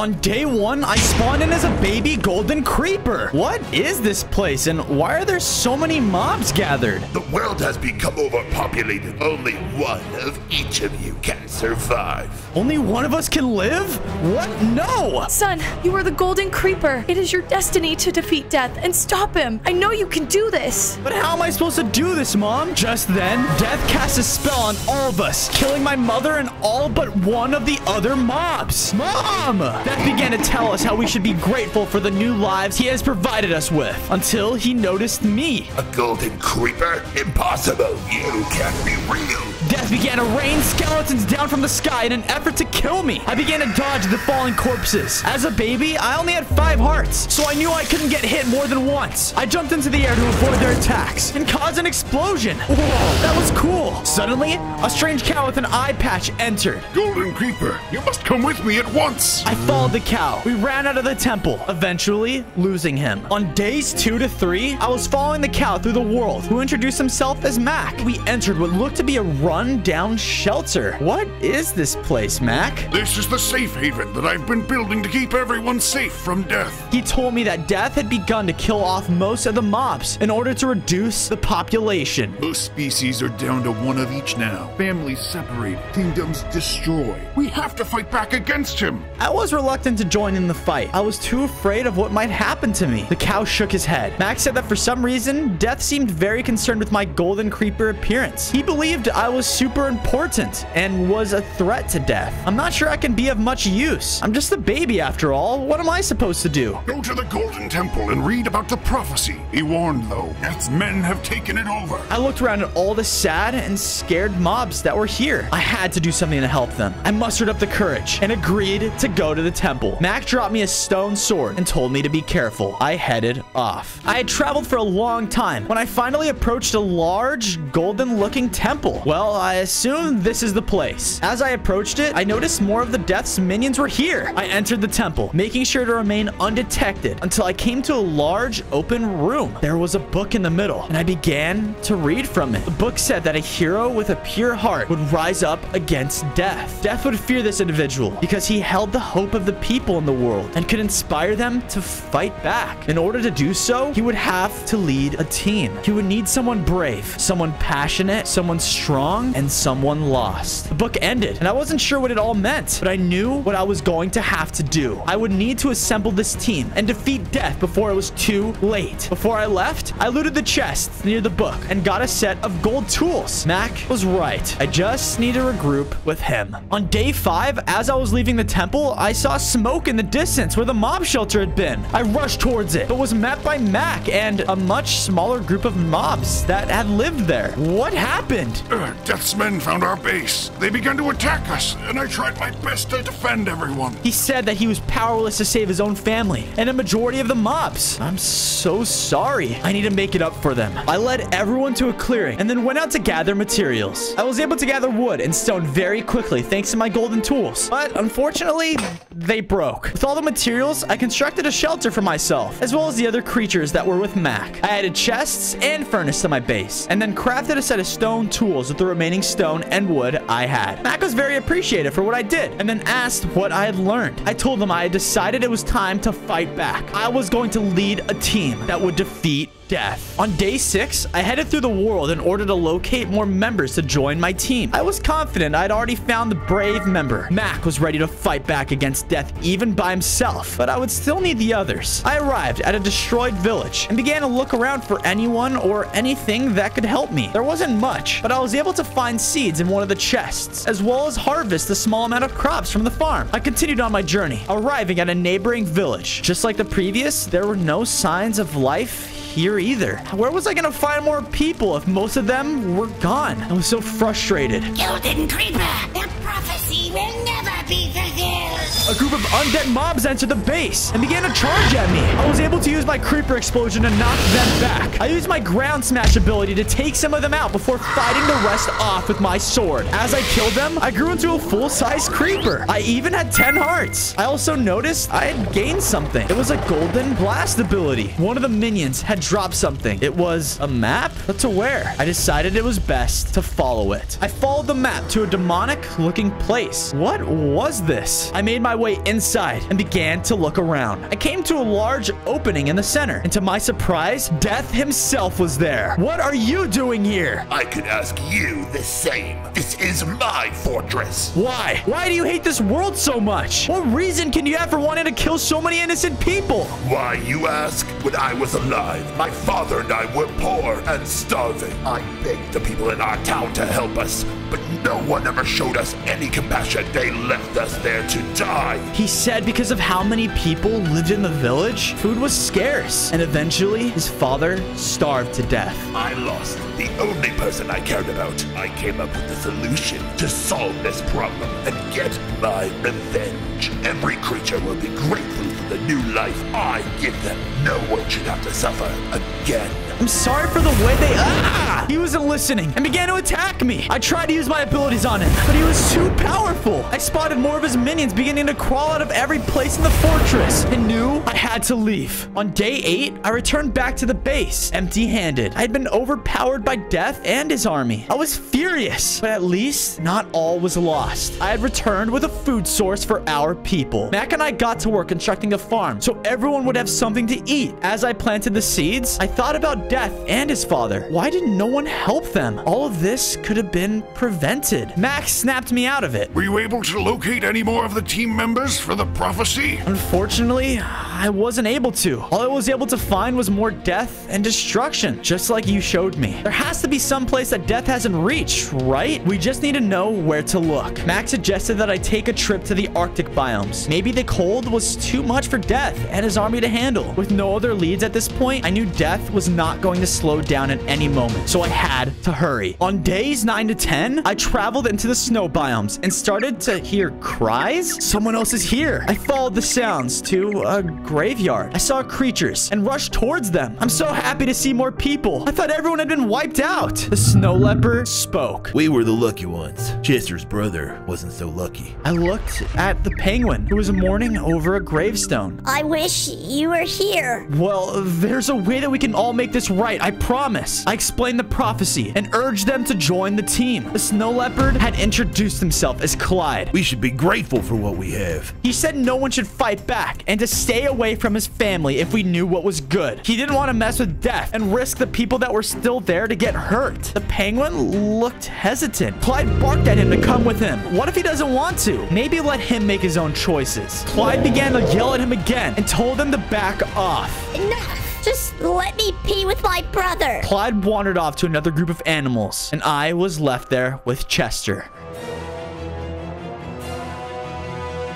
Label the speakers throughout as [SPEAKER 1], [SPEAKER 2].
[SPEAKER 1] On day one, I spawned in as a baby golden creeper. What is this place and why are there so many mobs gathered?
[SPEAKER 2] The world has become overpopulated. Only one of each of you can survive.
[SPEAKER 1] Only one of us can live? What? No!
[SPEAKER 3] Son, you are the golden creeper. It is your destiny to defeat death and stop him. I know you can do this.
[SPEAKER 1] But how am I supposed to do this, Mom? Just then, Death casts a spell on all of us, killing my mother and all but one of the other mobs. Mom! Began to tell us how we should be grateful for the new lives he has provided us with, until he noticed me.
[SPEAKER 2] A golden creeper? Impossible. You can't be real.
[SPEAKER 1] Death began to rain skeletons down from the sky in an effort to kill me. I began to dodge the falling corpses. As a baby, I only had five hearts, so I knew I couldn't get hit more than once. I jumped into the air to avoid their attacks and caused an explosion. Whoa, that was cool. Suddenly, a strange cow with an eye patch entered.
[SPEAKER 2] Golden creeper, you must come with me at once.
[SPEAKER 1] I followed the cow. We ran out of the temple, eventually losing him. On days two to three, I was following the cow through the world, who introduced himself as Mac. We entered what looked to be a run-down shelter. What is this place, Mac?
[SPEAKER 2] This is the safe haven that I've been building to keep everyone safe from death.
[SPEAKER 1] He told me that death had begun to kill off most of the mobs in order to reduce the population.
[SPEAKER 2] Most species are down to one of each now. Families separate, kingdoms destroy. We have to fight back against him.
[SPEAKER 1] I was reluctant to join in the fight. I was too afraid of what might happen to me. The cow shook his head. Mac said that for some reason, Death seemed very concerned with my golden creeper appearance. He believed I was super important and was a threat to Death. I'm not sure I can be of much use. I'm just a baby after all. What am I supposed to do?
[SPEAKER 2] Go to the Golden Temple and read about the prophecy. Be warned, though, Death's men have taken it over.
[SPEAKER 1] I looked around at all the sad and scared mobs that were here. I had to do something to help them. I mustered up the courage and agreed to go to the temple. Mac dropped me a stone sword and told me to be careful. I headed off. I had traveled for a long time when I finally approached a large golden-looking temple. Well, I assume this is the place. As I approached it, I noticed more of the death's minions were here. I entered the temple, making sure to remain undetected until I came to a large open room. There was a book in the middle, and I began to read from it. The book said that a hero with a pure heart would rise up against death. Death would fear this individual because he held the hope of the people in the world and could inspire them to fight back. In order to do so, he would have to lead a team. He would need someone brave, someone passionate, someone strong, and someone lost. The book ended, and I wasn't sure what it all meant, but I knew what I was going to have to do. I would need to assemble this team and defeat death before it was too late. Before I left, I looted the chest near the book and got a set of gold tools. Mac was right. I just need to regroup with him. On day five, as I was leaving the temple, I saw smoke in the distance where the mob shelter had been. I rushed towards it, but was met by Mac and a much smaller group of mobs that had lived there. What happened?
[SPEAKER 2] Uh, Men found our base. They began to attack us, and I tried my best to defend everyone.
[SPEAKER 1] He said that he was powerless to save his own family and a majority of the mobs. I'm so sorry. I need to make it up for them. I led everyone to a clearing and then went out to gather materials. I was able to gather wood and stone very quickly thanks to my golden tools. But unfortunately, they broke. With all the materials, I constructed a shelter for myself, as well as the other creatures that were with Mac. I added chests and furnace to my base, and then crafted a set of stone tools with the remaining stone and wood I had. Mac was very appreciative for what I did, and then asked what I had learned. I told him I had decided it was time to fight back. I was going to lead a team that would defeat death. On day six, I headed through the world in order to locate more members to join my team. I was confident I'd already found the brave member. Mac was ready to fight back against death even by himself, but I would still need the others. I arrived at a destroyed village and began to look around for anyone or anything that could help me. There wasn't much, but I was able to find seeds in one of the chests, as well as harvest a small amount of crops from the farm. I continued on my journey, arriving at a neighboring village. Just like the previous, there were no signs of life here either. Where was I gonna find more people if most of them were gone? I was so frustrated.
[SPEAKER 4] Golden Creeper, the prophecy will never be fulfilled.
[SPEAKER 1] A group of undead mobs entered the base and began to charge at me. I was able to use my creeper explosion to knock them back. I used my ground smash ability to take some of them out before fighting the rest off with my sword. As I killed them, I grew into a full-size creeper. I even had 10 hearts. I also noticed I had gained something. It was a golden blast ability. One of the minions had dropped something. It was a map? But to where? I decided it was best to follow it. I followed the map to a demonic looking place. What was this? this. I made my way inside and began to look around. I came to a large opening in the center, and to my surprise, Death himself was there. What are you doing here?
[SPEAKER 2] I could ask you the same. This is my fortress.
[SPEAKER 1] Why? Why do you hate this world so much? What reason can you have for wanting to kill so many innocent people?
[SPEAKER 2] Why, you ask? When I was alive, my father and I were poor and starving. I begged the people in our town to help us, but no one ever showed us any compassion. They left us there to die.
[SPEAKER 1] He said because of how many people lived in the village, food was scarce, and eventually his father starved to death.
[SPEAKER 2] I lost the only person I cared about. I came up with the solution to solve this problem and get my revenge. Every creature will be grateful for the new life I give them. No one should have to suffer again.
[SPEAKER 1] I'm sorry for the way they... Ah! He wasn't listening and began to attack me. I tried to use my abilities on him, but he was too powerful. I spotted more of his minions beginning to crawl out of every place in the fortress and knew I had to leave. On day 8, I returned back to the base, empty-handed. I had been overpowered by Death and his army. I was furious, but at least not all was lost. I had returned with a food source for our people. Mac and I got to work constructing a farm so everyone would have something to eat. As I planted the seeds, I thought about Death and his father. Why didn't no one help them? All of this could have been prevented. Mac snapped me out of it.
[SPEAKER 2] Were you able to locate any more of the team members for the prophecy?
[SPEAKER 1] Unfortunately, I wasn't able to. All I was able to find was more death and destruction, just like you showed me. There has to be some place that death hasn't reached, right? We just need to know where to look. Mac suggested that I take a trip to the Arctic biomes. Maybe the cold was too much for Death and his army to handle. With no other leads at this point, I knew Death was not going to slow down at any moment, so I had to hurry. On days 9 to 10, I traveled into the snow biomes and started to hear cries. Someone else is here. I followed the sounds to a graveyard. I saw creatures and rushed towards them. I'm so happy to see more people. I thought everyone had been wiped out. The snow leopard spoke.
[SPEAKER 5] We were the lucky ones. Chester's brother wasn't so lucky.
[SPEAKER 1] I looked at the penguin who was mourning over a gravestone.
[SPEAKER 4] I wish you were here.
[SPEAKER 1] Well, there's a way that we can all make this right. I promise. I explained the prophecy and urged them to join the team. The snow leopard had introduced himself as Clyde.
[SPEAKER 5] We should be grateful for what we have.
[SPEAKER 1] He said no one should fight back and to stay away from his family if we knew what was good. He didn't want to mess with death and risk the people that were still there to get hurt. The penguin looked hesitant. Clyde barked at him to come with him. What if he doesn't want to? Maybe let him make his own choices. Clyde began to yell at him again and told him to back off.
[SPEAKER 4] Enough. Just let me pee with my brother.
[SPEAKER 1] Clyde wandered off to another group of animals, and I was left there with Chester.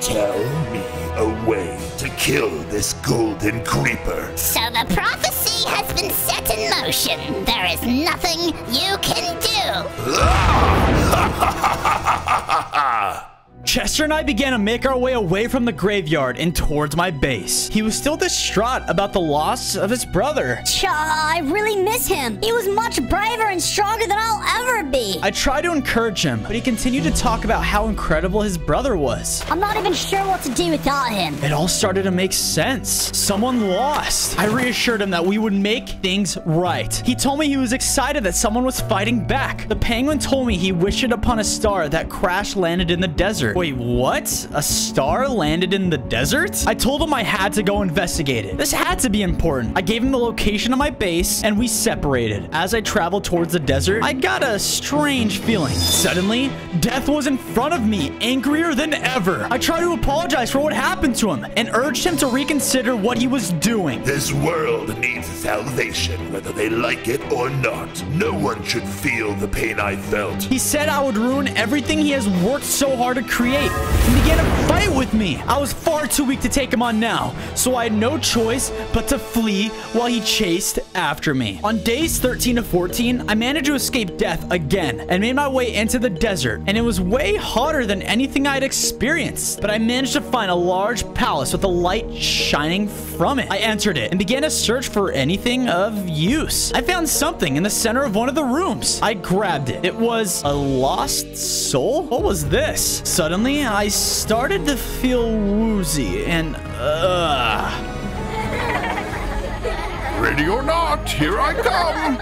[SPEAKER 2] Tell me a way to kill this golden creeper.
[SPEAKER 4] So the prophecy has been set in motion. There is nothing you can do.
[SPEAKER 1] Chester and I began to make our way away from the graveyard and towards my base. He was still distraught about the loss of his brother.
[SPEAKER 6] Cha, I really miss him. He was much braver and stronger than I'll ever be.
[SPEAKER 1] I tried to encourage him, but he continued to talk about how incredible his brother was.
[SPEAKER 6] I'm not even sure what to do without him.
[SPEAKER 1] It all started to make sense. Someone lost. I reassured him that we would make things right. He told me he was excited that someone was fighting back. The penguin told me he wished it upon a star that crash landed in the desert. Wait, what? A star landed in the desert? I told him I had to go investigate it. This had to be important. I gave him the location of my base and we separated. As I traveled towards the desert, I got a strange feeling. Suddenly, death was in front of me, angrier than ever. I tried to apologize for what happened to him and urged him to reconsider what he was doing.
[SPEAKER 2] This world needs salvation, whether they like it or not. No one should feel the pain I felt.
[SPEAKER 1] He said I would ruin everything he has worked so hard to create and began to fight with me. I was far too weak to take him on now, so I had no choice but to flee while he chased after me. On days 13 to 14, I managed to escape death again and made my way into the desert, and it was way hotter than anything I'd experienced, but I managed to find a large palace with a light shining from it. I entered it and began to search for anything of use. I found something in the center of one of the rooms. I grabbed it. It was a lost soul? What was this? Suddenly, I started to feel woozy and uh
[SPEAKER 2] Ready or not, here I come.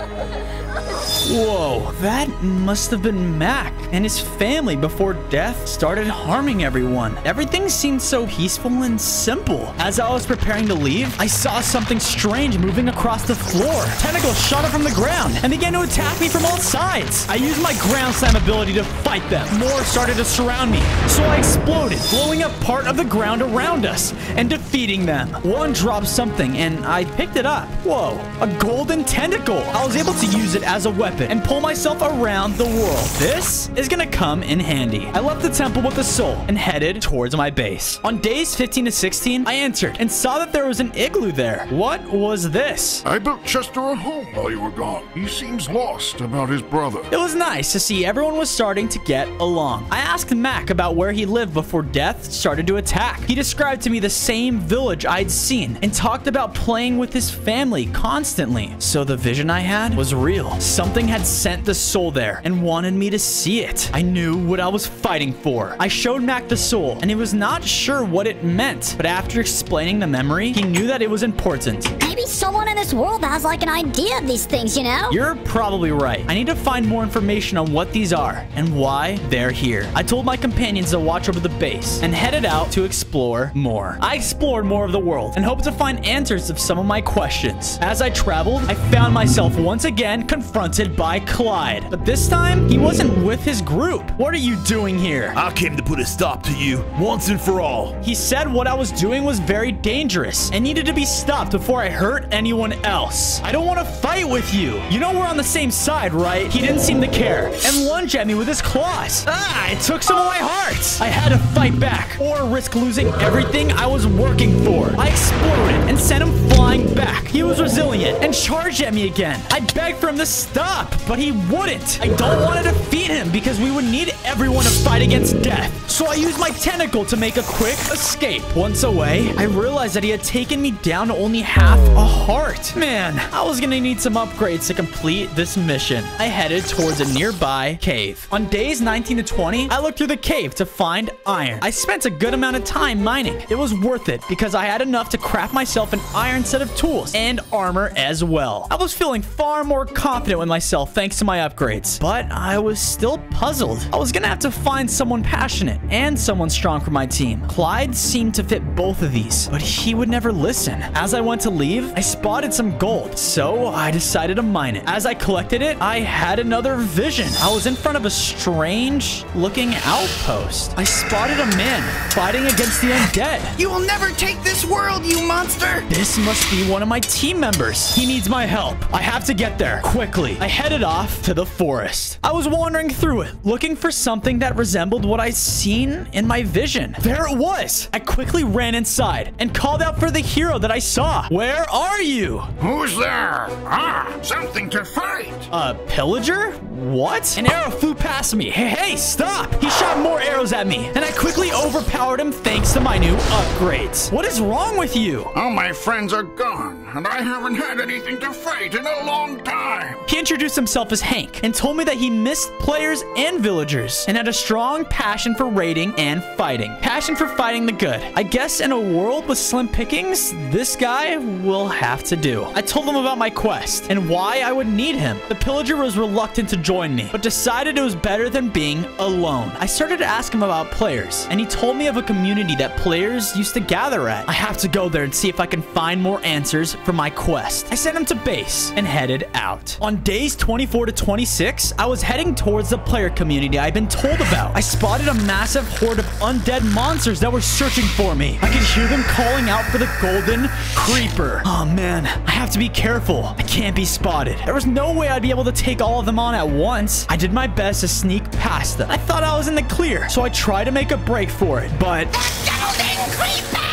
[SPEAKER 1] Whoa, that must have been Mac and his family before death started harming everyone. Everything seemed so peaceful and simple. As I was preparing to leave, I saw something strange moving across the floor. Tentacles shot up from the ground and began to attack me from all sides. I used my ground slam ability to fight them. More started to surround me, so I exploded, blowing up part of the ground around us and defeating them. One dropped something and I picked it up. Whoa, a golden tentacle. I was able to use it as a weapon and pull myself around the world. This is gonna come in handy. I left the temple with the soul and headed towards my base. On days 15 to 16, I entered and saw that there was an igloo there. What was this?
[SPEAKER 7] I built Chester a home while you were gone. He seems lost about his brother.
[SPEAKER 1] It was nice to see everyone was starting to get along. I asked Mac about where he lived before death started to attack. He described to me the same village I'd seen and talked about playing with his family constantly. So the vision I had was real. Something had sent the soul there and wanted me to see it. I knew what I was fighting for. I showed Mac the soul and he was not sure what it meant. But after explaining the memory, he knew that it was important.
[SPEAKER 6] Maybe someone in this world has like an idea of these things, you know?
[SPEAKER 1] You're probably right. I need to find more information on what these are and why they're here. I told my companions to watch over the base and headed out to explore more. I explored more of the world and hoped to find answers of some of my questions. As I traveled, I found myself once again confronted by Clyde. But this time, he wasn't with his group. What are you doing here?
[SPEAKER 5] I came to put a stop to you once and for all.
[SPEAKER 1] He said what I was doing was very dangerous and needed to be stopped before I hurt anyone else. I don't want to fight with you. You know we're on the same side, right? He didn't seem to care and lunged at me with his claws. Ah, it took some of my heart. I had to fight back or risk losing everything I was working for. I exploded and sent him flying back. He was resilient and charged at me again. I begged for him to stop, but he wouldn't. I don't want to defeat him because we would need everyone to fight against death. So I used my tentacle to make a quick escape. Once away, I realized that he had taken me down to only half a heart. Man, I was gonna need some upgrades to complete this mission. I headed towards a nearby cave. On days 19 to 20, I looked through the cave to find iron. I spent a good amount of time mining. It was worth it because I had enough to craft myself an iron set of tools and armor as well. I was feeling far more confident with myself thanks to my upgrades, but I was still puzzled. I was gonna have to find someone passionate and someone strong for my team. Clyde seemed to fit both of these, but he would never listen. As I went to leave, I spotted some gold, so I decided to mine it. As I collected it, I had another vision. I was in front of a strange looking outpost. I spotted a man fighting against the undead.
[SPEAKER 8] You will never take this world, you monster!
[SPEAKER 1] This must be one of my team members. He needs my help. I have to get there quickly. I headed off to the forest. I was wandering through it, looking for something that resembled what I'd seen in my vision. There it was. I quickly ran inside and called out for the hero that I saw. Where are you?
[SPEAKER 7] Who's there? Ah, something to fight.
[SPEAKER 1] A pillager? What? An arrow flew past me. Hey, hey, stop! He shot more arrows at me, and I quickly overpowered him thanks to my new upgrades. What is wrong with you?
[SPEAKER 7] All my friends are gone, and I haven't had anything to fight in a long time.
[SPEAKER 1] He introduced himself as Hank and told me that he missed players and villagers and had a strong passion for raiding and fighting. Passion for fighting the good. I guess in a world with slim pickings, this guy will have to do. I told him about my quest and why I would need him. The pillager was reluctant to join me, but decided it was better than being alone. I started to ask him about players, and he told me of a community that players used to gather at. I have to go there and see if I can find more answers for my quest. I sent him to base and headed out. On days 24 to 26, I was heading towards the player community I'd been told about. I spotted a massive horde of undead monsters that were searching for me. I could hear them calling out for the golden creeper. Oh man, I have to be careful. I can't be spotted. There was no way I'd be able to take all of them on at once. I did my best to sneak past them. I thought I was in the clear, so I tried to make a break for it, but...
[SPEAKER 4] The Golden Creeper!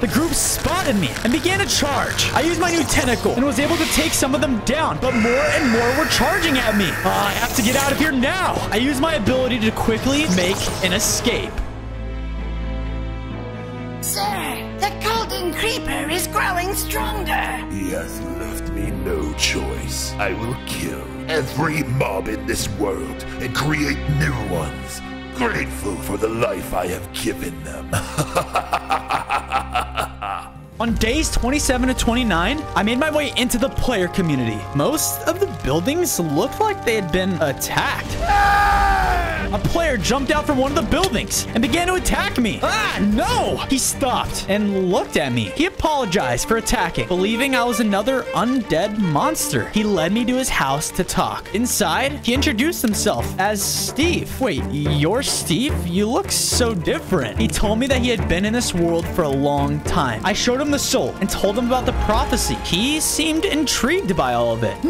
[SPEAKER 1] The group spotted me and began to charge. I used my new tentacle and was able to take some of them down, but more and more were charging at me. Uh, I have to get out of here now. I used my ability to quickly make an escape.
[SPEAKER 8] Sir, the Golden Creeper is growing stronger.
[SPEAKER 2] He has left me no choice. I will kill every mob in this world and create new ones, grateful for the life I have given them.
[SPEAKER 1] On days 27 to 29, I made my way into the player community. Most of the buildings looked like they had been attacked. A player jumped out from one of the buildings and began to attack me. Ah, no! He stopped and looked at me. He apologized for attacking, believing I was another undead monster. He led me to his house to talk. Inside, he introduced himself as Steve. Wait, you're Steve? You look so different. He told me that he had been in this world for a long time. I showed him the soul and told him about the prophecy. He seemed intrigued by all of it.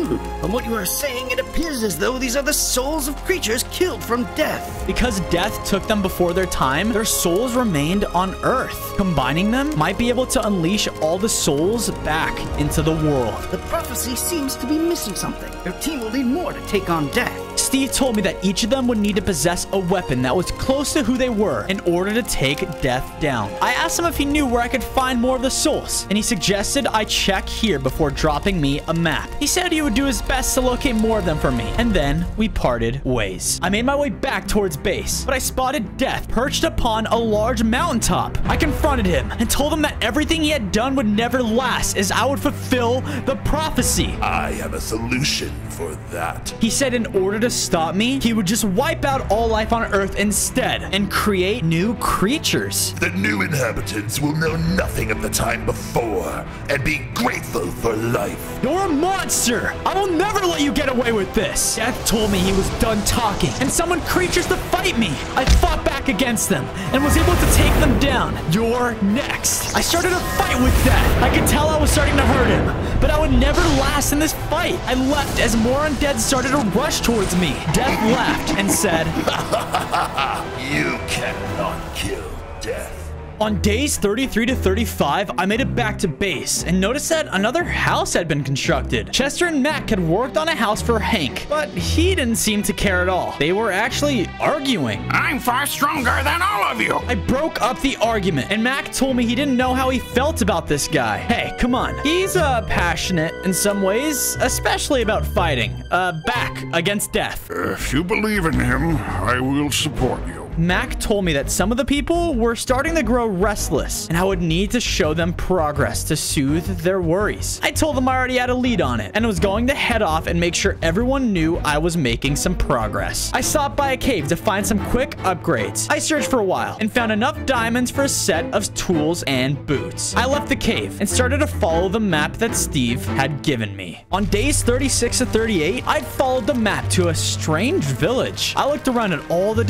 [SPEAKER 9] From what you are saying, it appears as though these are the souls of creatures killed from death.
[SPEAKER 1] Because death took them before their time, their souls remained on Earth. Combining them might be able to unleash all the souls back into the world.
[SPEAKER 9] The prophecy seems to be missing something. Your team will need more to take on death.
[SPEAKER 1] Steve told me that each of them would need to possess a weapon that was close to who they were in order to take death down. I asked him if he knew where I could find more of the souls, and he suggested I check here before dropping me a map. He said he would do his best to locate more of them for me, and then we parted ways. I made my way back towards base, but I spotted Death perched upon a large mountaintop. I confronted him and told him that everything he had done would never last as I would fulfill the prophecy.
[SPEAKER 2] I have a solution for that.
[SPEAKER 1] He said in order to stop me, he would just wipe out all life on Earth instead and create new creatures.
[SPEAKER 2] The new inhabitants will know nothing of the time before and be grateful for life.
[SPEAKER 1] You're a monster! I will never let you get away with this! Death told me he was done talking and summoned creatures to fight me. I fought back against them and was able to take them down. You're next. I started a fight with Death. I could tell I was starting to hurt him, but I would never last in this fight. I left as more undead started to rush towards me. Death laughed and said,
[SPEAKER 2] You cannot kill death.
[SPEAKER 1] On days 33 to 35, I made it back to base and noticed that another house had been constructed. Chester and Mac had worked on a house for Hank, but he didn't seem to care at all. They were actually arguing.
[SPEAKER 7] I'm far stronger than all of you.
[SPEAKER 1] I broke up the argument, and Mac told me he didn't know how he felt about this guy. Hey, come on. He's uh, passionate in some ways, especially about fighting. Uh, back against death.
[SPEAKER 7] If you believe in him, I will support you.
[SPEAKER 1] Mac told me that some of the people were starting to grow restless and I would need to show them progress to soothe their worries. I told them I already had a lead on it and was going to head off and make sure everyone knew I was making some progress. I stopped by a cave to find some quick upgrades. I searched for a while and found enough diamonds for a set of tools and boots. I left the cave and started to follow the map that Steve had given me. On days 36 to 38, I'd followed the map to a strange village. I looked around at all the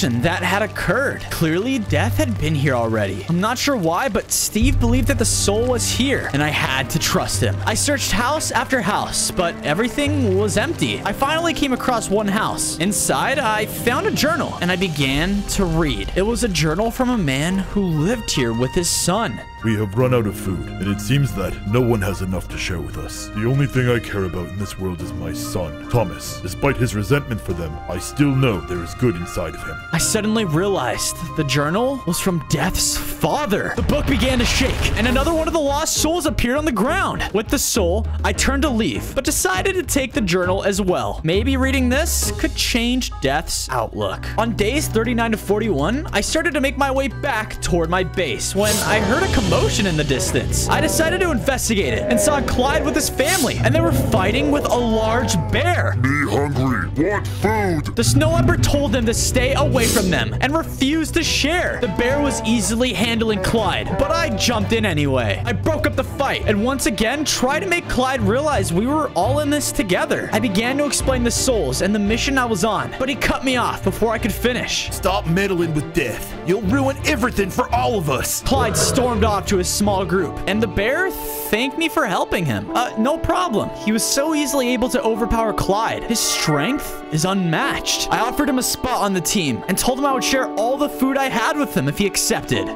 [SPEAKER 1] that had occurred. Clearly, death had been here already. I'm not sure why, but Steve believed that the soul was here, and I had to trust him. I searched house after house, but everything was empty. I finally came across one house. Inside, I found a journal, and I began to read. It was a journal from a man who lived here with his son.
[SPEAKER 5] We have run out of food, and it seems that no one has enough to share with us. The only thing I care about in this world is my son, Thomas. Despite his resentment for them, I still know there is good inside of him.
[SPEAKER 1] I suddenly realized the journal was from Death's father. The book began to shake, and another one of the lost souls appeared on the ground. With the soul, I turned to leave, but decided to take the journal as well. Maybe reading this could change Death's outlook. On days 39 to 41, I started to make my way back toward my base when I heard a commotion in the distance. I decided to investigate it and saw Clyde with his family, and they were fighting with a large bear.
[SPEAKER 2] Me hungry. Want food.
[SPEAKER 1] The snow leopard told them to stay away from them and refused to share. The bear was easily handling Clyde, but I jumped in anyway. I broke up the fight and once again tried to make Clyde realize we were all in this together. I began to explain the souls and the mission I was on, but he cut me off before I could finish.
[SPEAKER 5] Stop meddling with death. You'll ruin everything for all of us.
[SPEAKER 1] Clyde stormed off to his small group, and the bear thanked me for helping him. Uh, no problem. He was so easily able to overpower Clyde. His strength is unmatched. I offered him a spot on the team and told him I would share all the food I had with him if he accepted.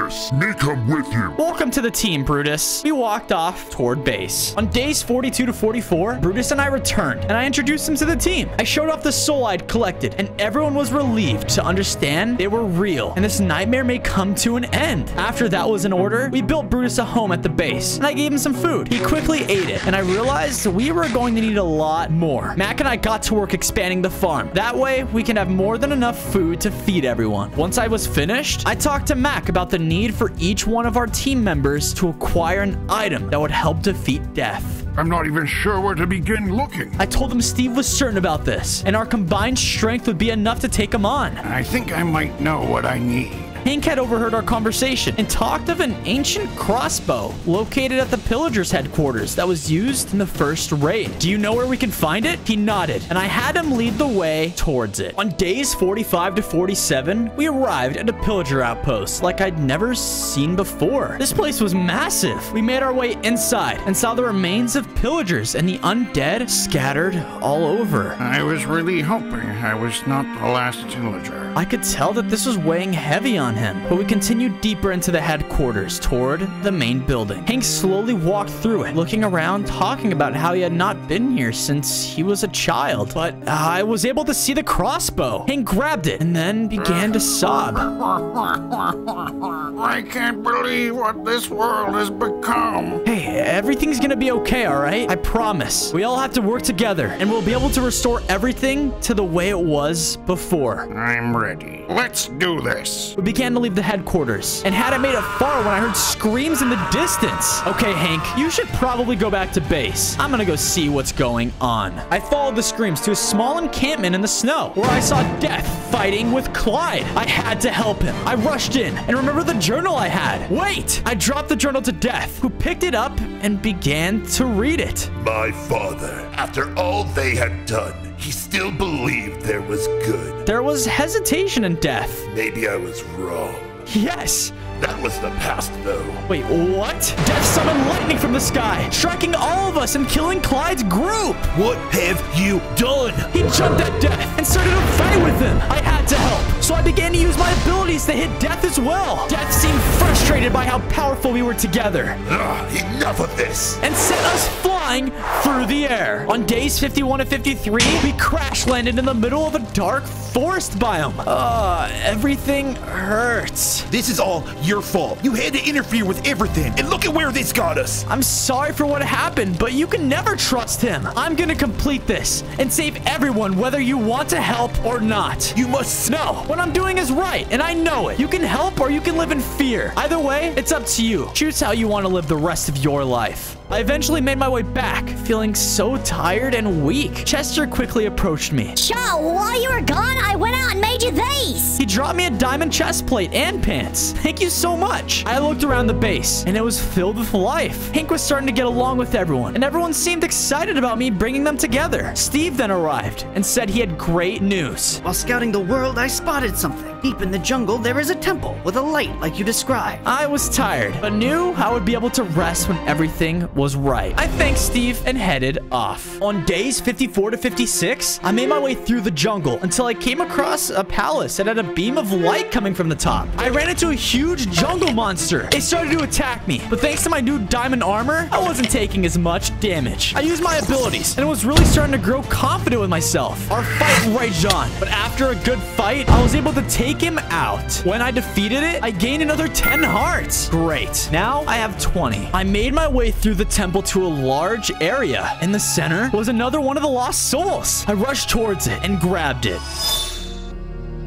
[SPEAKER 2] With you.
[SPEAKER 1] Welcome to the team, Brutus. We walked off toward base. On days 42 to 44, Brutus and I returned, and I introduced him to the team. I showed off the soul I'd collected, and everyone was relieved to understand they were real, and this nightmare may come to an end. After that was in order, we built Brutus a home at the base, and I gave him some food. He quickly ate it, and I realized we were going to need a lot more. Mac and I got to work expanding the farm. That way, we can have more than enough food to feed everyone. Once I was finished, I talked to Mac about the need for each one of our team members to acquire an item that would help defeat death.
[SPEAKER 7] I'm not even sure where to begin looking.
[SPEAKER 1] I told him Steve was certain about this, and our combined strength would be enough to take him on.
[SPEAKER 7] I think I might know what I need.
[SPEAKER 1] Hank had overheard our conversation and talked of an ancient crossbow located at the Pillagers headquarters that was used in the first raid. Do you know where we can find it? He nodded, and I had him lead the way towards it. On days 45 to 47, we arrived at a Pillager outpost like I'd never seen before. This place was massive. We made our way inside and saw the remains of Pillagers and the undead scattered all over.
[SPEAKER 7] I was really hoping I was not the last villager.
[SPEAKER 1] I could tell that this was weighing heavy on him, but we continued deeper into the headquarters toward the main building. Hank slowly walked through it, looking around, talking about how he had not been here since he was a child. But uh, I was able to see the crossbow. Hank grabbed it and then began to sob.
[SPEAKER 7] I can't believe what this world has become.
[SPEAKER 1] Hey, everything's gonna be okay, all right? I promise. We all have to work together, and we'll be able to restore everything to the way it was before.
[SPEAKER 7] I'm ready. Let's do this.
[SPEAKER 1] We began to leave the headquarters, and hadn't made it far when I heard screams in the distance. Okay, Hank, you should probably go back to base. I'm gonna go see what's going on. I followed the screams to a small encampment in the snow, where I saw Death fighting with Clyde. I had to help him. I rushed in, and remember the journal I had. Wait! I dropped the journal to Death, who picked it up and began to read it.
[SPEAKER 2] My father, after all they had done, he still believed there was good.
[SPEAKER 1] There was hesitation in Death.
[SPEAKER 2] Maybe I was wrong.
[SPEAKER 1] Yes,
[SPEAKER 2] That was the past, though.
[SPEAKER 1] Wait, what? Death summoned lightning from the sky, striking all of us and killing Clyde's group.
[SPEAKER 2] What have you done?
[SPEAKER 1] He jumped at Death and started a fight with him. I had to help, so I began to use my abilities to hit Death as well. Death seemed frustrated by how powerful we were together
[SPEAKER 2] Ugh, enough of this.
[SPEAKER 1] and sent us flying through the air. On days 51 to 53, we crash landed in the middle of a dark forest biome. Uh, everything hurts.
[SPEAKER 2] This is all your fault. You had to interfere with everything, and look at where this got us.
[SPEAKER 1] I'm sorry for what happened, but you can never trust him. I'm gonna complete this and save everyone whether you want to help or not.
[SPEAKER 2] You must.
[SPEAKER 1] know what I'm doing is right, and I know it. You can help or you can live in fear. Either way, it's up to you. Choose how you want to live the rest of your life. I eventually made my way back, feeling so tired and weak. Chester quickly approached me.
[SPEAKER 6] Shaw, while you were gone, I went out and made you these.
[SPEAKER 1] He dropped me a diamond chest plate and pants. Thank you so much. I looked around the base, and it was filled with life. Hank was starting to get along with everyone, and everyone seemed excited about me bringing them together. Steve then arrived and said he had great news.
[SPEAKER 9] While scouting the world, I spotted something. Deep in the jungle, there is a temple with a light like you described.
[SPEAKER 1] I was tired, but knew I would be able to rest when everything was right. I thanked Steve and headed off. On days 54 to 56, I made my way through the jungle until I came across a palace that had a beam of light coming from the top. I ran into a huge jungle monster. It started to attack me, but thanks to my new diamond armor, I wasn't taking as much damage. I used my abilities and was really starting to grow confident with myself. Our fight raged on, but after a good fight, I was able to take him out. When I defeated it, I gained another 10 hearts. Great. Now I have 20. I made my way through the temple to a large area. In the center was another one of the lost souls. I rushed towards it and grabbed it.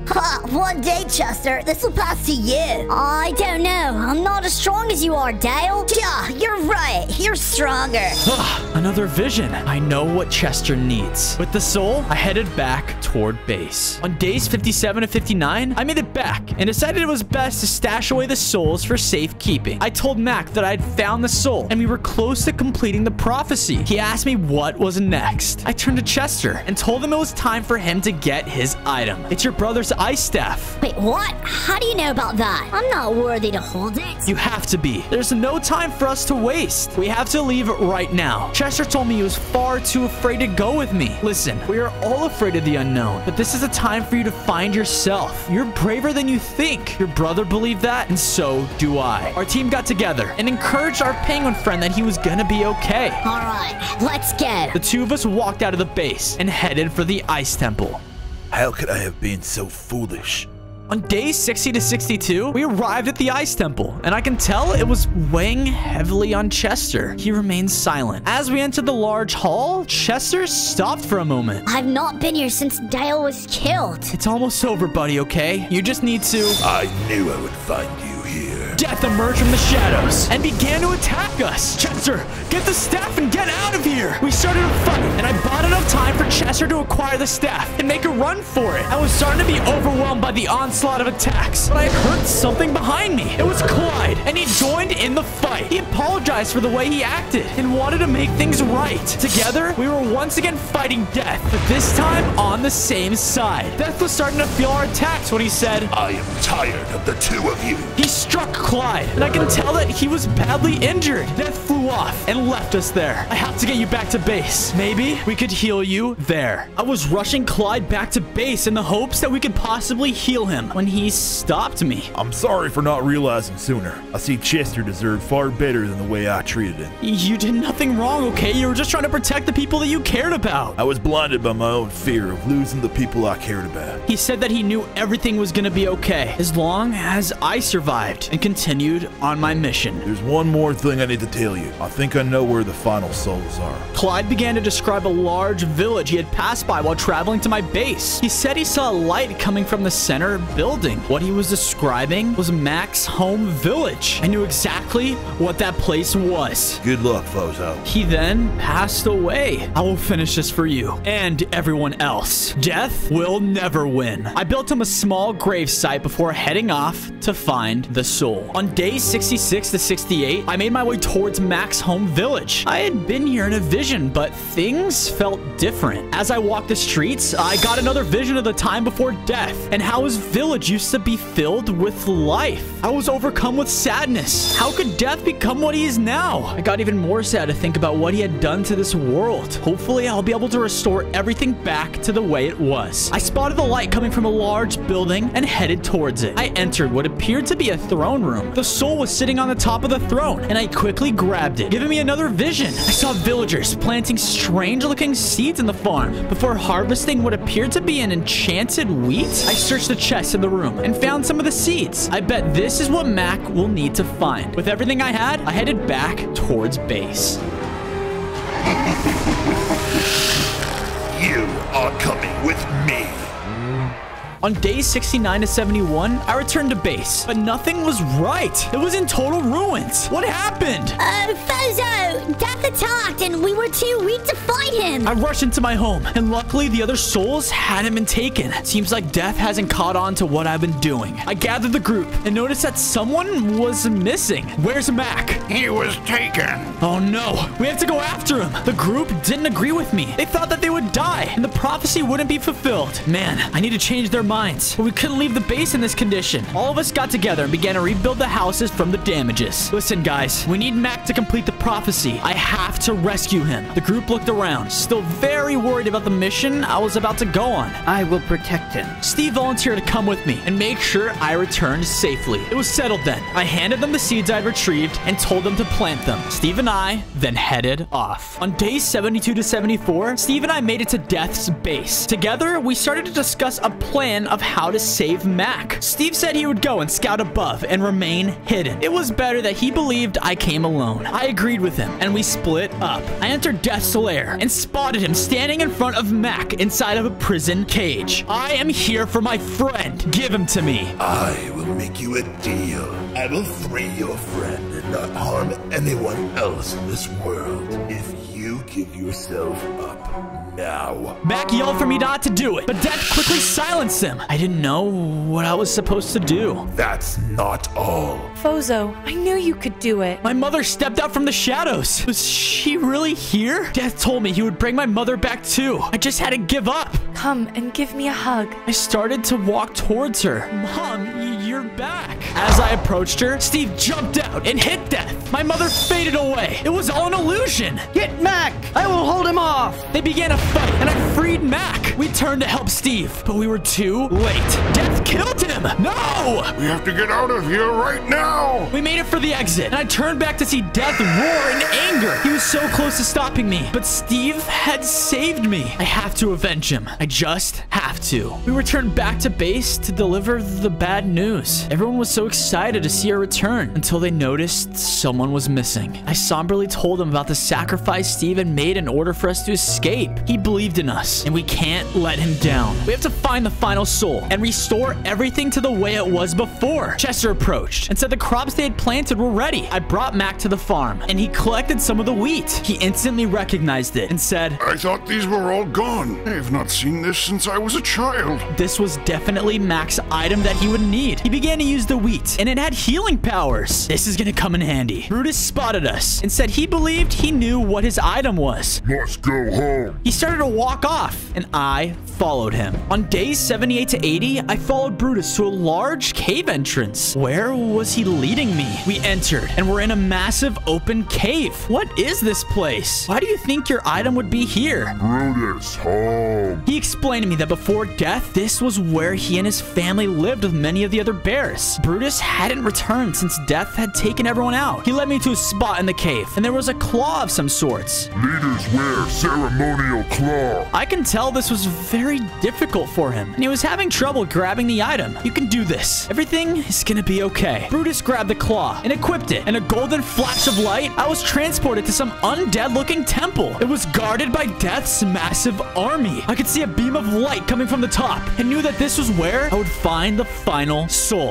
[SPEAKER 6] Ha, one day, Chester, this will pass to you. I don't know. I'm not as strong as you are, Dale. Yeah, you're right. You're stronger.
[SPEAKER 1] Another vision. I know what Chester needs. With the soul, I headed back toward base. On days 57 to 59, I made it back and decided it was best to stash away the souls for safekeeping. I told Mac that I had found the soul and we were close to completing the prophecy. He asked me what was next. I turned to Chester and told him it was time for him to get his item. It's your brother's ice staff.
[SPEAKER 6] Wait, what? How do you know about that? I'm not worthy to hold it.
[SPEAKER 1] You have to be. There's no time for us to waste. We have to leave right now. Chester told me he was far too afraid to go with me. Listen, we are all afraid of the unknown, but this is a time for you to find yourself. You're braver than you think. Your brother believed that, and so do I. Our team got together and encouraged our penguin friend that he was gonna be okay.
[SPEAKER 6] All right, let's get.
[SPEAKER 1] The two of us walked out of the base and headed for the ice temple.
[SPEAKER 2] How could I have been so foolish?
[SPEAKER 1] On day 60 to 62, we arrived at the Ice Temple, and I can tell it was weighing heavily on Chester. He remained silent. As we entered the large hall, Chester stopped for a moment.
[SPEAKER 6] I've not been here since Dale was killed.
[SPEAKER 1] It's almost over, buddy, okay? You just need to...
[SPEAKER 2] I knew I would find you here.
[SPEAKER 1] Death emerged from the shadows and began to attack us. Chester, get the staff and get out of here. We started a fight, and I bought enough time for Chester to acquire the staff and make a run for it. I was starting to be overwhelmed by the onslaught of attacks, but I heard something behind me. It was Clyde, and he joined in the fight. He apologized for the way he acted and wanted to make things right. Together, we were once again fighting Death, but this time on the same side. Death was starting to feel our attacks when he said,
[SPEAKER 2] I am tired of the two of you.
[SPEAKER 1] He struck Clyde, and I can tell that he was badly injured. Death flew off and left us there. I have to get you back to base. Maybe we could heal you there. I was rushing Clyde back to base in the hopes that we could possibly heal him when he stopped me.
[SPEAKER 5] I'm sorry for not realizing sooner. I see Chester deserved far better than the way I treated him.
[SPEAKER 1] You did nothing wrong, okay? You were just trying to protect the people that you cared about.
[SPEAKER 5] I was blinded by my own fear of losing the people I cared about.
[SPEAKER 1] He said that he knew everything was going to be okay as long as I survived and continued on my mission.
[SPEAKER 5] There's one more thing I need to tell you. I think I know where the final souls are.
[SPEAKER 1] Clyde began to describe a large village he had passed by while traveling to my base. He said he saw a light coming from the center building. What he was describing was Mac's home village. I knew exactly what that place was.
[SPEAKER 5] Good luck, Fozo.
[SPEAKER 1] He then passed away. I will finish this for you and everyone else. Death will never win. I built him a small grave site before heading off to find the soul. On day 66 to 68, I made my way towards Mac's home village. I had been here in a vision, but things felt different. As I walked the streets, I got another vision of the time before death and how his village used to be filled with life. I was overcome with sadness. How could death become what he is now? I got even more sad to think about what he had done to this world. Hopefully, I'll be able to restore everything back to the way it was. I spotted the light coming from a large building and headed towards it. I entered what appeared to be a throne room. The soul was sitting on the top of the throne, and I quickly grabbed it, giving me another vision. I saw villagers planting strange-looking seeds in the farm before harvesting what appeared to be an enchanted wheat. I searched the chest in the room and found some of the seeds. I bet this is what Mac will need to find. With everything I had, I headed back towards base.
[SPEAKER 2] You are coming with.
[SPEAKER 1] On days 69 to 71, I returned to base, but nothing was right. It was in total ruins. What happened?
[SPEAKER 6] Uh, Fozo! Death attacked and we were too weak to fight him!
[SPEAKER 1] I rushed into my home, and luckily the other souls hadn't been taken. Seems like death hasn't caught on to what I've been doing. I gathered the group and noticed that someone was missing. Where's Mac?
[SPEAKER 7] He was taken.
[SPEAKER 1] Oh no, we have to go after him. The group didn't agree with me. They thought that they would die, and the prophecy wouldn't be fulfilled. Man, I need to change their minds. But we couldn't leave the base in this condition. All of us got together and began to rebuild the houses from the damages. Listen, guys, we need Mac to complete the prophecy. I have to rescue him. The group looked around, still very worried about the mission I was about to go on.
[SPEAKER 9] I will protect him.
[SPEAKER 1] Steve volunteered to come with me and make sure I returned safely. It was settled then. I handed them the seeds I'd retrieved and told them to plant them. Steve and I then headed off. On days 72 to 74, Steve and I made it to Death's base. Together, we started to discuss a plan of how to save Mac. Steve said he would go and scout above and remain hidden. It was better that he believed I came alone. I agreed with him, and we split up. I entered Death's lair and spotted him standing in front of Mac inside of a prison cage. I am here for my friend. Give him to me.
[SPEAKER 2] I will make you a deal. I will free your friend and not harm anyone else in this world if you give yourself up now.
[SPEAKER 1] Mac yelled for me not to do it, but Death quickly silenced him. I didn't know what I was supposed to do.
[SPEAKER 2] That's not all.
[SPEAKER 3] Fozo, I knew you could do it.
[SPEAKER 1] My mother stepped out from the shadows. Was she really here? Death told me he would bring my mother back too. I just had to give up.
[SPEAKER 3] Come and give me a hug.
[SPEAKER 1] I started to walk towards her. Mom, y- you're back. As I approached her, Steve jumped out and hit Death. My mother faded away. It was all an illusion.
[SPEAKER 9] Get Mac! I will hold him off!
[SPEAKER 1] They began a fight, and I freed Mac. We turned to help Steve, but we were too late. Death killed him. No!
[SPEAKER 7] We have to get out of here right now.
[SPEAKER 1] We made it for the exit, and I turned back to see Death roar in anger. He was so close to stopping me, but Steve had saved me. I have to avenge him. I just have to. We returned back to base to deliver the bad news. Everyone was so excited to see our return until they noticed someone was missing. I somberly told them about the sacrifice Steven made in order for us to escape. He believed in us, and we can't let him down. We have to find the final soul and restore everything to the way it was before. Chester approached and said the crops they had planted were ready. I brought Mac to the farm, and he collected some of the wheat. He instantly recognized it and said,
[SPEAKER 7] I thought these were all gone. I have not seen this since I was a child.
[SPEAKER 1] This was definitely Mac's item that he would need. He began to use the wheat, and it had healing powers. This is gonna come in handy. Brutus spotted us and said he believed he knew what his item was.
[SPEAKER 5] Must go home.
[SPEAKER 1] He started to walk off, and I followed him. On days 78 to 80, I followed Brutus to a large cave entrance. Where was he leading me? We entered, and we're in a massive open cave. What is this place? Why do you think your item would be here?
[SPEAKER 5] Brutus, home.
[SPEAKER 1] He explained to me that before death, this was where he and his family lived with many of the other bears. Brutus hadn't returned since death had taken everyone out. He led me to a spot in the cave, and there was a claw of some sorts.
[SPEAKER 5] Leaders wear ceremonial claw.
[SPEAKER 1] I can tell this was very difficult for him, and he was having trouble grabbing the item. You can do this. Everything is gonna be okay. Brutus grabbed the claw and equipped it. In a golden flash of light, I was transported to some undead-looking temple. It was guarded by Death's massive army. I could see a beam of light coming from the top and knew that this was where I would find the final soul.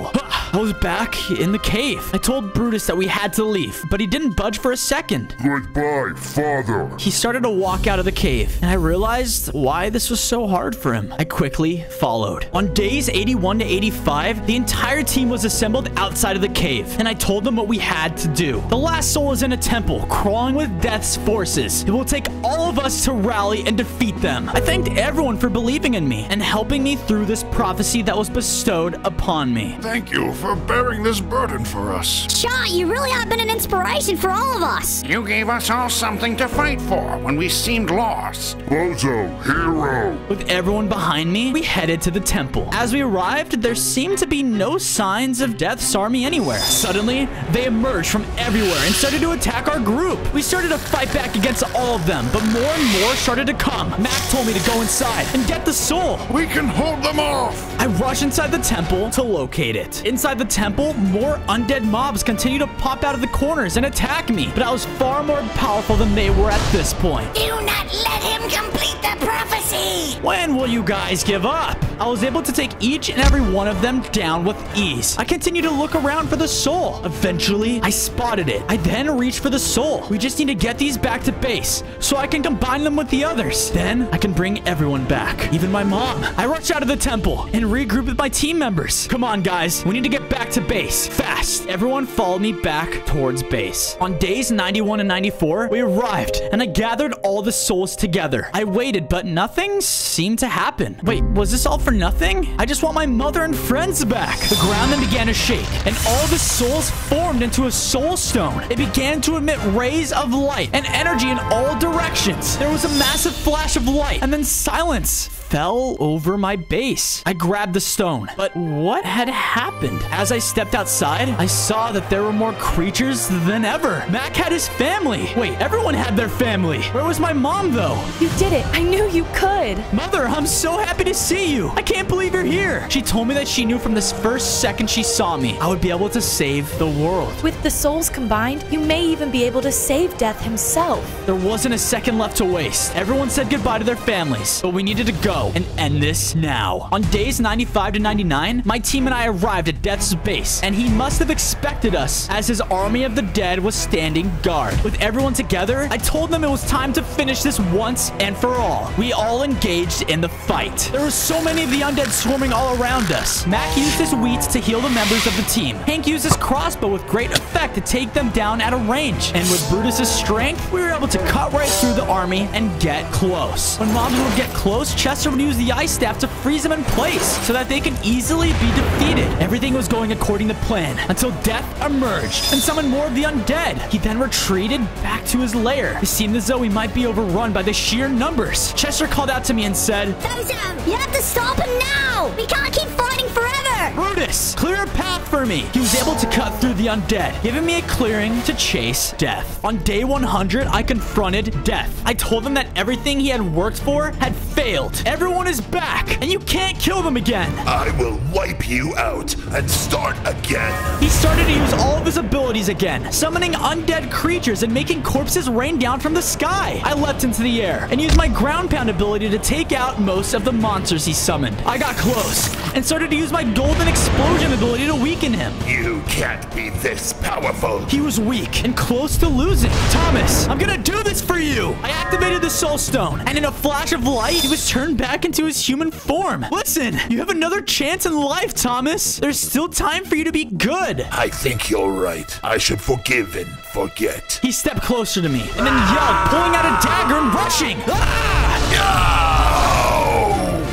[SPEAKER 1] I was back in the cave. I told Brutus that we had to leave, but he didn't budge for a second.
[SPEAKER 5] Goodbye, father.
[SPEAKER 1] He started to walk out of the cave, and I realized why this was so hard for him. I quickly followed. On days 81 to 85, the entire team was assembled outside of the cave, and I told them what we had to do. The last soul is in a temple, crawling with Death's forces. It will take all of us to rally and defeat them. I thanked everyone for believing in me and helping me through this prophecy that was bestowed upon me.
[SPEAKER 7] Thank you for bearing this burden for us.
[SPEAKER 6] Shot, you really have been an inspiration for all of us.
[SPEAKER 7] You gave us all something to fight for when we seemed lost.
[SPEAKER 5] Fozo, hero.
[SPEAKER 1] With everyone behind me, we headed to the temple. As we arrived, there seemed to be no signs of Death's army anywhere. Suddenly, they emerged from everywhere and started to attack our group. We started to fight back against all of them, but more and more started to come. Mac told me to go inside and get the soul.
[SPEAKER 7] We can hold them off.
[SPEAKER 1] I rushed inside the temple to locate it. Inside the temple, more undead mobs continue to pop out of the corners and attack me, but I was far more powerful than they were at this point.
[SPEAKER 8] Do not let him complete the prophecy!
[SPEAKER 1] When will you guys give up? I was able to take each and every one of them down with ease. I continued to look around for the soul. Eventually, I spotted it. I then reached for the soul. We just need to get these back to base so I can combine them with the others. Then I can bring everyone back, even my mom. I rushed out of the temple and regrouped with my team members. Come on, guys. We need to get back to base fast. Everyone followed me back towards base. On days 91 and 94, we arrived and I gathered all the souls together. I waited, but nothing seemed to happen. Wait, was this all for nothing? I just want my mother and friends back. The ground then began to shake, and all the souls formed into a soul stone. It began to emit rays of light and energy in all directions. There was a massive flash of light, and then silence fell over my base. I grabbed the stone, but what had happened? As I stepped outside, I saw that there were more creatures than ever. Mac had his family. Wait, everyone had their family. Where was my mom, though?
[SPEAKER 3] You did it. I knew you could.
[SPEAKER 1] Mother, I'm so happy to see you. I can't believe you're here. She told me that she knew from this first second she saw me, I would be able to save the world.
[SPEAKER 3] With the souls combined, you may even be able to save Death himself.
[SPEAKER 1] There wasn't a second left to waste. Everyone said goodbye to their families, but we needed to go and end this now. On days 95 to 99, my team and I arrived at Death's base, and he must have expected us as his army of the dead was standing guard. With everyone together, I told them it was time to finish this once and for all. We all engaged in the fight. There were so many of the undead swarming all around us. Mac used his wheat to heal the members of the team. Hank used his crossbow with great effect to take them down at a range. And with Brutus's strength, we were able to cut right through the army and get close. When mobs would get close, Chester would use the ice staff to freeze them in place so that they could easily be defeated. Everything was going according to plan until Death emerged and summoned more of the undead. He then retreated back to his lair. It seemed as though we might be overrun by the sheer numbers. Chester called out to me and said,
[SPEAKER 6] Fozo, you have to stop him now! We can't keep fighting forever!
[SPEAKER 1] Brutus, clear a path for me. He was able to cut through the undead, giving me a clearing to chase Death. On day 100, I confronted Death. I told him that everything he had worked for had failed. Everyone is back, and you can't kill them again.
[SPEAKER 2] I will wipe you out and start again.
[SPEAKER 1] He started to use all of his abilities again, summoning undead creatures and making corpses rain down from the sky. I leapt into the air and used my ground pound ability to take out most of the monsters he summoned. I got close and started to use my golden explosion ability to weaken him.
[SPEAKER 2] You can't be this powerful.
[SPEAKER 1] He was weak and close to losing. Thomas, I'm gonna do this for you. I activated the soul stone and in a flash of light, he was turned back into his human form. Listen, you have another chance in life, Thomas. There's still time for you to be good.
[SPEAKER 2] I think you're right. I should forgive and forget.
[SPEAKER 1] He stepped closer to me and then yelled, pulling out a dagger and rushing. Ah!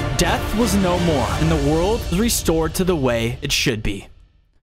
[SPEAKER 2] No!
[SPEAKER 1] Death was no more, and the world was restored to the way it should be.